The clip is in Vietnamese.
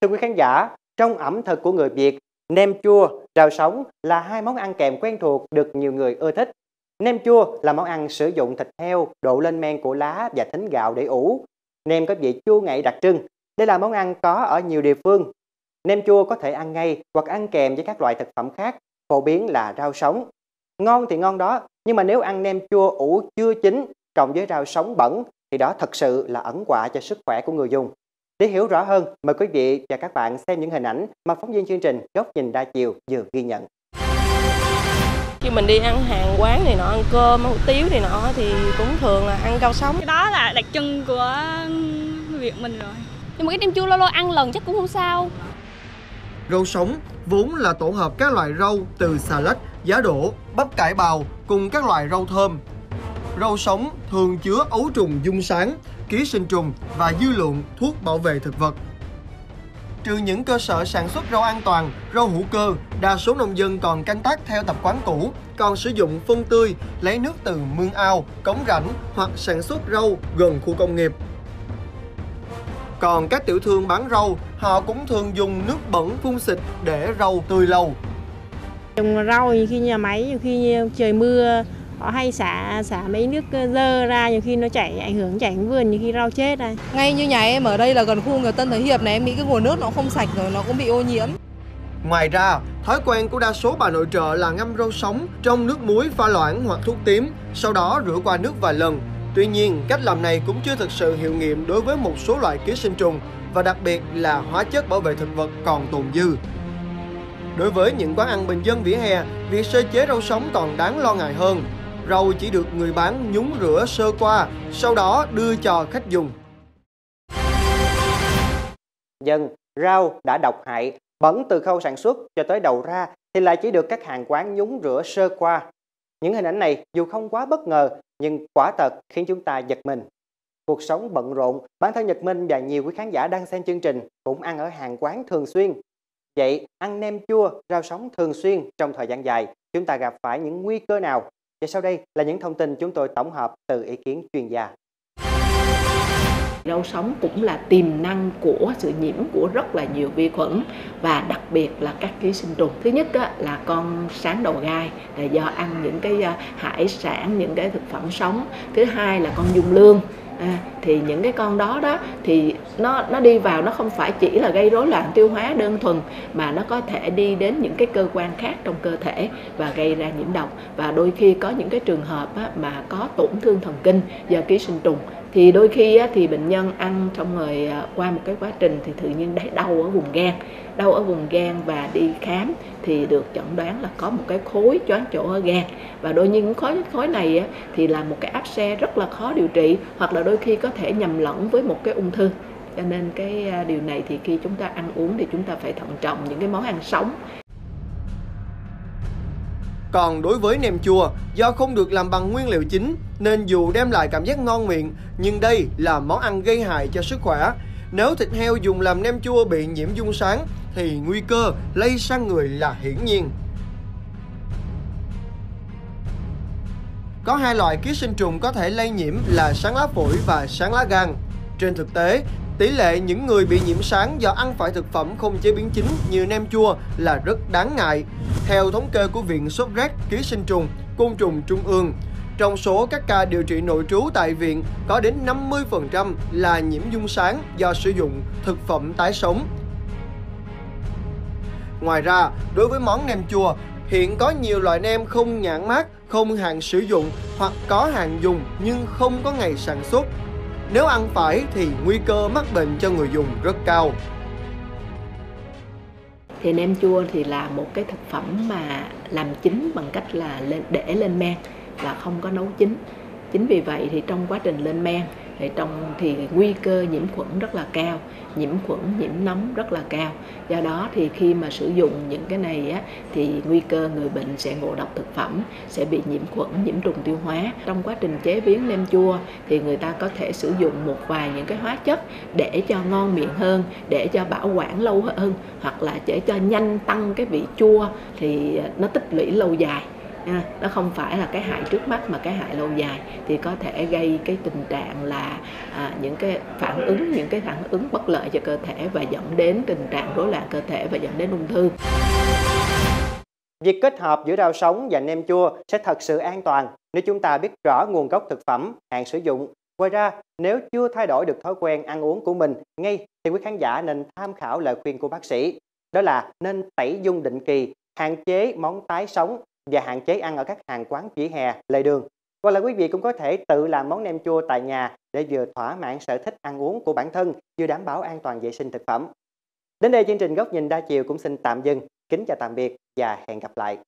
Thưa quý khán giả, trong ẩm thực của người Việt, nem chua, rau sống là hai món ăn kèm quen thuộc được nhiều người ưa thích. Nem chua là món ăn sử dụng thịt heo, độ lên men của lá và thính gạo để ủ. Nem có vị chua ngậy đặc trưng. Đây là món ăn có ở nhiều địa phương. Nem chua có thể ăn ngay hoặc ăn kèm với các loại thực phẩm khác, phổ biến là rau sống. Ngon thì ngon đó, nhưng mà nếu ăn nem chua ủ chưa chín cộng với rau sống bẩn thì đó thật sự là ẩn quả cho sức khỏe của người dùng. Để hiểu rõ hơn, mời quý vị và các bạn xem những hình ảnh mà phóng viên chương trình Góc nhìn đa chiều vừa ghi nhận. Khi mình đi ăn hàng quán này nọ, ăn cơm, ăn hủ tiếu này nọ thì cũng thường là ăn rau sống. Cái đó là đặc trưng của Việt mình rồi. Nhưng mà cái nem chua lâu lâu ăn lần chắc cũng không sao. Rau sống vốn là tổ hợp các loại rau từ xà lách, giá đỗ, bắp cải bào cùng các loại rau thơm. Rau sống thường chứa ấu trùng dung sáng, ký sinh trùng và dư lượng thuốc bảo vệ thực vật. Trừ những cơ sở sản xuất rau an toàn, rau hữu cơ, đa số nông dân còn canh tác theo tập quán cũ, còn sử dụng phân tươi, lấy nước từ mương ao, cống rãnh hoặc sản xuất rau gần khu công nghiệp. Còn các tiểu thương bán rau, họ cũng thường dùng nước bẩn phun xịt để rau tươi lâu. Trồng rau khi nhà máy, khi trời mưa họ hay xả xả mấy nước dơ ra nhiều khi nó chảy ảnh hưởng chảy vườn nhiều khi rau chết này ngay như nhà em ở đây là gần khu người Tân Thới Hiệp này em nghĩ cái nguồn nước nó không sạch rồi nó cũng bị ô nhiễm Ngoài ra, thói quen của đa số bà nội trợ là ngâm rau sống trong nước muối pha loãng hoặc thuốc tím, sau đó rửa qua nước vài lần. Tuy nhiên, cách làm này cũng chưa thực sự hiệu nghiệm đối với một số loại ký sinh trùng và đặc biệt là hóa chất bảo vệ thực vật còn tồn dư. Đối với những quán ăn bình dân vỉa hè, việc sơ chế rau sống còn đáng lo ngại hơn rau chỉ được người bán nhúng rửa sơ qua, sau đó đưa cho khách dùng. Dân, rau đã độc hại, bẩn từ khâu sản xuất cho tới đầu ra thì lại chỉ được các hàng quán nhúng rửa sơ qua. Những hình ảnh này dù không quá bất ngờ nhưng quả thật khiến chúng ta giật mình. Cuộc sống bận rộn, bản thân Nhật Minh và nhiều quý khán giả đang xem chương trình cũng ăn ở hàng quán thường xuyên. Vậy, ăn nem chua, rau sống thường xuyên trong thời gian dài, chúng ta gặp phải những nguy cơ nào và sau đây là những thông tin chúng tôi tổng hợp từ ý kiến chuyên gia. Rau sống cũng là tiềm năng của sự nhiễm của rất là nhiều vi khuẩn và đặc biệt là các ký sinh trùng. Thứ nhất là con sáng đầu gai là do ăn những cái à, hải sản, những cái thực phẩm sống. Thứ hai là con dung lương à, thì những cái con đó đó thì nó nó đi vào nó không phải chỉ là gây rối loạn tiêu hóa đơn thuần mà nó có thể đi đến những cái cơ quan khác trong cơ thể và gây ra nhiễm độc. Và đôi khi có những cái trường hợp á, mà có tổn thương thần kinh do ký sinh trùng thì đôi khi á, thì bệnh nhân ăn xong rồi à, qua một cái quá trình thì tự nhiên đau ở vùng gan. Đau ở vùng gan và đi khám thì được chẩn đoán là có một cái khối choáng chỗ ở gan. Và đôi những khối khối này á, thì là một cái áp xe rất là khó điều trị hoặc là đôi khi có thể nhầm lẫn với một cái ung thư. Cho nên cái à, điều này thì khi chúng ta ăn uống thì chúng ta phải thận trọng những cái món ăn sống còn đối với nem chua, do không được làm bằng nguyên liệu chính nên dù đem lại cảm giác ngon miệng, nhưng đây là món ăn gây hại cho sức khỏe. Nếu thịt heo dùng làm nem chua bị nhiễm dung sáng thì nguy cơ lây sang người là hiển nhiên. Có hai loại ký sinh trùng có thể lây nhiễm là sáng lá phổi và sáng lá gan. Trên thực tế, tỷ lệ những người bị nhiễm sáng do ăn phải thực phẩm không chế biến chính như nem chua là rất đáng ngại. Theo thống kê của Viện Sốt rét Ký sinh trùng, Côn trùng Trung ương, trong số các ca điều trị nội trú tại viện, có đến 50% là nhiễm dung sáng do sử dụng thực phẩm tái sống. Ngoài ra, đối với món nem chua, hiện có nhiều loại nem không nhãn mát, không hạn sử dụng hoặc có hạn dùng nhưng không có ngày sản xuất. Nếu ăn phải thì nguy cơ mắc bệnh cho người dùng rất cao. Thì nem chua thì là một cái thực phẩm mà làm chín bằng cách là lên, để lên men và không có nấu chín. Chính vì vậy thì trong quá trình lên men thì trong thì nguy cơ nhiễm khuẩn rất là cao nhiễm khuẩn nhiễm nấm rất là cao. Do đó thì khi mà sử dụng những cái này á, thì nguy cơ người bệnh sẽ ngộ độc thực phẩm sẽ bị nhiễm khuẩn nhiễm trùng tiêu hóa. Trong quá trình chế biến nem chua thì người ta có thể sử dụng một vài những cái hóa chất để cho ngon miệng hơn để cho bảo quản lâu hơn hoặc là để cho nhanh tăng cái vị chua thì à, nó tích lũy lâu dài nha. nó không phải là cái hại trước mắt mà cái hại lâu dài thì có thể gây cái tình trạng là à, những cái phản ứng những cái phản ứng bất lợi cho cơ thể và dẫn đến tình trạng rối loạn cơ thể và dẫn đến ung thư Việc kết hợp giữa rau sống và nem chua sẽ thật sự an toàn nếu chúng ta biết rõ nguồn gốc thực phẩm, hạn sử dụng. Ngoài ra, nếu chưa thay đổi được thói quen ăn uống của mình ngay thì quý khán giả nên tham khảo lời khuyên của bác sĩ. Đó là nên tẩy dung định kỳ, hạn chế món tái sống và hạn chế ăn ở các hàng quán vỉa hè, lề đường. Hoặc là quý vị cũng có thể tự làm món nem chua tại nhà để vừa thỏa mãn sở thích ăn uống của bản thân, vừa đảm bảo an toàn vệ sinh thực phẩm. Đến đây chương trình Góc nhìn đa chiều cũng xin tạm dừng. Kính chào tạm biệt và hẹn gặp lại.